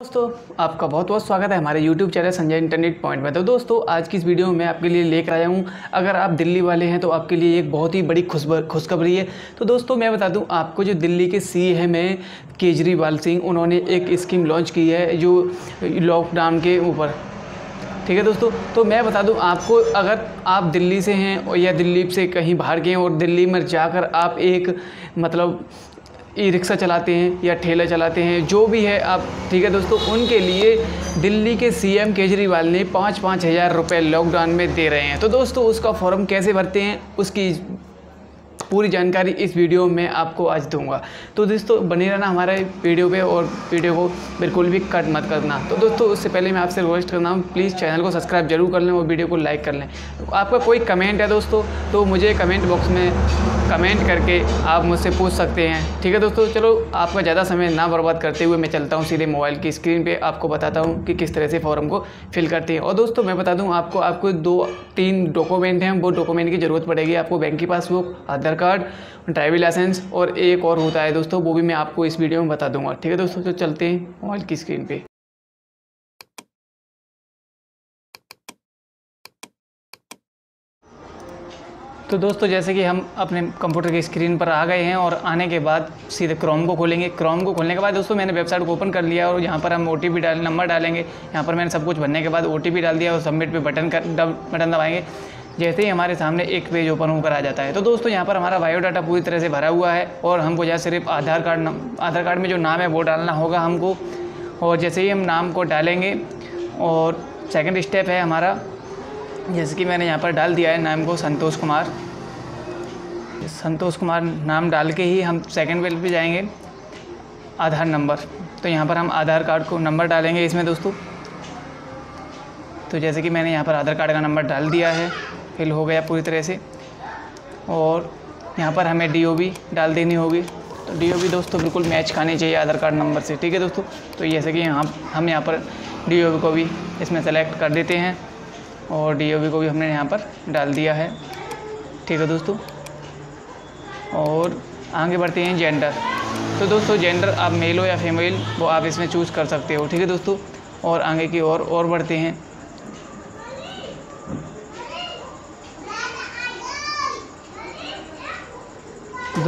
दोस्तों, आपका बहुत बहुत स्वागत है हमारे YouTube channel Sanjay internet point में। तो दोस्तों, आज की इस वीडियो में मैं आपके लिए लेकर आया हूँ। अगर आप दिल्ली वाले हैं तो आपके लिए एक बहुत ही बड़ी खुशखबरी है। तो दोस्तों, मैं बता दूँ, आपको जो दिल्ली के सी एम है, केजरीवाल सिंह, उन्होंने एक स्कीम लॉन्च की है, जो लॉकडाउन के ऊपर। ठीक है दोस्तों? तो मैं बता दूँ, आपको अगर आप दिल्ली से हैं, या दिल्ली से कहीं बाहर गए हैं, और दिल्ली में जाकर आप एक मतलब ई रिक्शा चलाते हैं या ठेला चलाते हैं, जो भी है आप, ठीक है दोस्तों, उनके लिए दिल्ली के सीएम केजरीवाल ने पाँच पाँच हज़ार रुपये लॉकडाउन में दे रहे हैं। तो दोस्तों, उसका फॉर्म कैसे भरते हैं, उसकी पूरी जानकारी इस वीडियो में आपको आज दूँगा। तो दोस्तों, बने रहना हमारे वीडियो पे और वीडियो को बिल्कुल भी कट मत करना। तो दोस्तों, उससे पहले मैं आपसे रिक्वेस्ट करना हूँ प्लीज़ चैनल को सब्सक्राइब ज़रूर कर लें और वीडियो को लाइक कर लें। आपका कोई कमेंट है दोस्तों तो मुझे कमेंट बॉक्स में कमेंट करके आप मुझसे पूछ सकते हैं। ठीक है दोस्तों, चलो, आपका ज़्यादा समय ना बर्बाद करते हुए मैं चलता हूँ सीधे मोबाइल की स्क्रीन पर आपको बताता हूँ कि किस तरह से फॉर्म को फिल करते हैं। और दोस्तों, मैं बता दूँ, आपको आपको दो, तीन डॉक्यूमेंट हैं, वो डॉक्यूमेंट की ज़रूरत पड़ेगी आपको बैंक की passbook Aadhaar card driving licence और एक और होता है दोस्तों, वो भी मैं आपको इस वीडियो में बता दूँगा। ठीक है दोस्तों तो चलते हैं मोबाइल की स्क्रीन पे। तो दोस्तों, जैसे कि हम अपने कंप्यूटर की स्क्रीन पर आ गए हैं और आने के बाद सीधे क्रोम को खोलेंगे। क्रोम को खोलने के बाद दोस्तों, मैंने वेबसाइट को ओपन कर लिया और यहाँ पर हम ओ टी डाल नंबर डालेंगे। यहाँ पर मैंने सब कुछ भरने के बाद ओटीपी डाल दिया और सबमिट पे बटन कर बटन दबाएँगे। जैसे ही हमारे सामने एक पेज ओपन होकर आ जाता है। तो दोस्तों, यहाँ पर हमारा बायोडाटा पूरी तरह से भरा हुआ है और हमको जैसे सिर्फ़ आधार कार्ड आधार कार्ड में जो नाम है वो डालना होगा हमको। और जैसे ही हम नाम को डालेंगे और सेकेंड स्टेप है हमारा, जैसे कि मैंने यहाँ पर डाल दिया है नाम को संतोष कुमार। संतोष कुमार नाम डाल के ही हम सेकेंड पेज पे जाएँगे, आधार नंबर तो यहाँ पर हम आधार कार्ड को नंबर डालेंगे इसमें दोस्तों। तो जैसे कि मैंने यहाँ पर आधार कार्ड का नंबर डाल दिया है। फिल हो गया पूरी तरह से। और यहाँ पर हमें DOB डाल देनी होगी। तो DOB दोस्तों बिल्कुल मैच खानी चाहिए आधार कार्ड नंबर से ठीक है दोस्तों? तो जैसे कि यहाँ हम यहाँ पर डी को भी इसमें सेलेक्ट कर देते हैं। और डी को भी हमने यहाँ पर डाल दिया है। ठीक है दोस्तों? और आगे बढ़ते हैं जेंडर तो दोस्तों जेंडर आप मेल हो या फीमेल वो आप इसमें चूज़ कर सकते हो ठीक है दोस्तों? और आगे की ओर और, और बढ़ते हैं।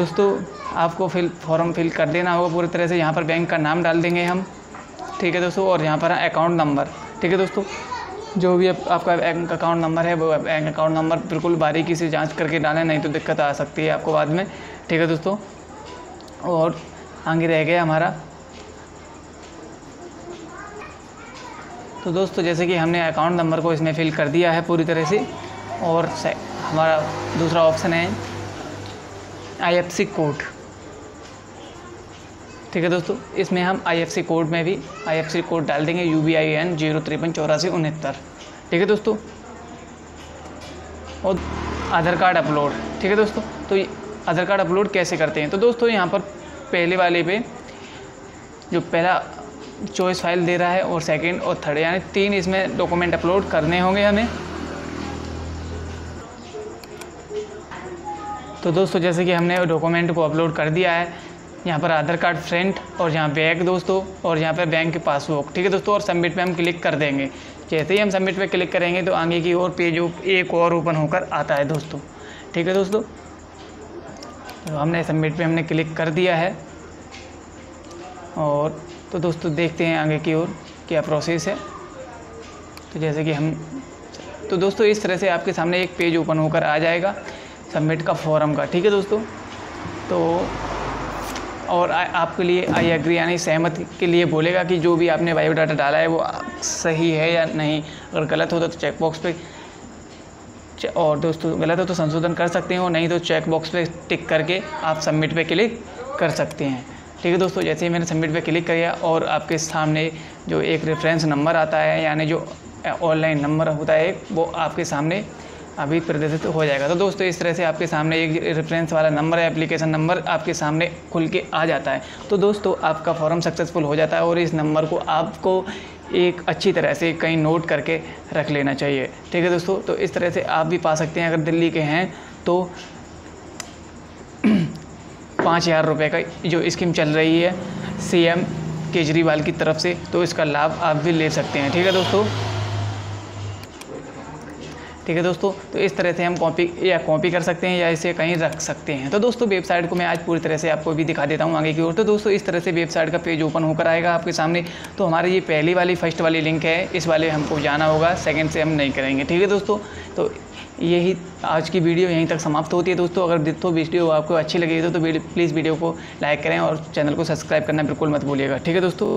दोस्तों, आपको फिल, फॉर्म फिल कर देना होगा, पूरी तरह से यहाँ पर बैंक का नाम डाल देंगे हम। ठीक है दोस्तों, और यहाँ पर अकाउंट नंबर ठीक है दोस्तों, जो भी आपका बैंक अकाउंट नंबर है, वो बैंक अकाउंट नंबर बिल्कुल बारीकी से जाँच करके डालें, नहीं तो दिक्कत आ सकती है आपको बाद में। ठीक है दोस्तों, और आगे रह गया हमारा। तो दोस्तों, जैसे कि हमने अकाउंट नंबर को इसमें फिल कर दिया है पूरी तरह से, और हमारा दूसरा ऑप्शन है। आईएफसी कोड ठीक है दोस्तों, इसमें हम आईएफसी कोड में भी आईएफसी कोड डाल देंगे U B I N zero तिरपन चौरासी उनहत्तर ठीक है दोस्तों? और आधार कार्ड अपलोड। ठीक है दोस्तों? तो आधार कार्ड अपलोड कैसे करते हैं? तो दोस्तों, यहाँ पर पहले वाले पे जो पहला चॉइस फ़ाइल दे रहा है, और सेकंड और थर्ड यानी तीन इसमें डॉक्यूमेंट अपलोड करने होंगे हमें। तो दोस्तों, जैसे कि हमने डॉक्यूमेंट को अपलोड कर दिया है, यहाँ पर आधार कार्ड फ्रंट और यहाँ बैक दोस्तों और यहाँ पर बैंक की पासबुक ठीक है दोस्तों? और सबमिट पे हम क्लिक कर देंगे। जैसे ही हम सबमिट पे क्लिक करेंगे तो आगे की और पेज एक और ओपन होकर आता है दोस्तों। ठीक है दोस्तों? तो हमने सबमिट पे हमने क्लिक कर दिया है। और तो दोस्तों, देखते हैं आगे की ओर क्या प्रोसेस है। तो जैसे कि हम तो दोस्तों, इस तरह से आपके सामने एक पेज ओपन होकर आ जाएगा। सबमिट का फॉर्म का ठीक है दोस्तों? तो और आ, आपके लिए आई एग्री यानी सहमत के लिए बोलेगा कि जो भी आपने बायोडाटा डाला है वो सही है या नहीं? अगर गलत हो तो चेक बॉक्स पे और दोस्तों गलत हो तो संशोधन कर सकते हैं और नहीं तो चेक बॉक्स पे टिक करके आप सबमिट पे क्लिक कर सकते हैं। ठीक है दोस्तों जैसे ही मैंने सबमिट पे क्लिक किया और आपके सामने जो एक रेफरेंस नंबर आता है यानी जो ऑनलाइन नंबर होता है वो आपके सामने अभी प्रदर्शित हो जाएगा। तो दोस्तों, इस तरह से आपके सामने एक रेफरेंस वाला नंबर है एप्लीकेशन नंबर आपके सामने खुल के आ जाता है। तो दोस्तों, आपका फॉर्म सक्सेसफुल हो जाता है और इस नंबर को आपको एक अच्छी तरह से कहीं नोट करके रख लेना चाहिए। ठीक है दोस्तों? तो इस तरह से आप भी पा सकते हैं। अगर दिल्ली के हैं तो पाँच हज़ार रुपये का जो स्कीम चल रही है सी एम केजरीवाल की तरफ़ से तो इसका लाभ आप भी ले सकते हैं। ठीक है दोस्तों? ठीक है दोस्तों? तो इस तरह से हम कॉपी या कॉपी कर सकते हैं या इसे कहीं रख सकते हैं। तो दोस्तों वेबसाइट को मैं आज पूरी तरह से आपको भी दिखा देता हूँ आगे की ओर। तो दोस्तों इस तरह से वेबसाइट का पेज ओपन होकर आएगा आपके सामने। तो हमारी ये पहली वाली फ़र्स्ट वाली लिंक है। इस वाले हमको जाना होगा सेकेंड से हम नहीं करेंगे। ठीक है दोस्तों? तो यही आज की वीडियो यहीं तक समाप्त होती है दोस्तों। अगर दोस्तों वीडियो आपको अच्छी लगी तो, तो प्लीज़ वीडियो को लाइक करें और चैनल को सब्सक्राइब करना बिल्कुल मत भूलिएगा। ठीक है दोस्तों?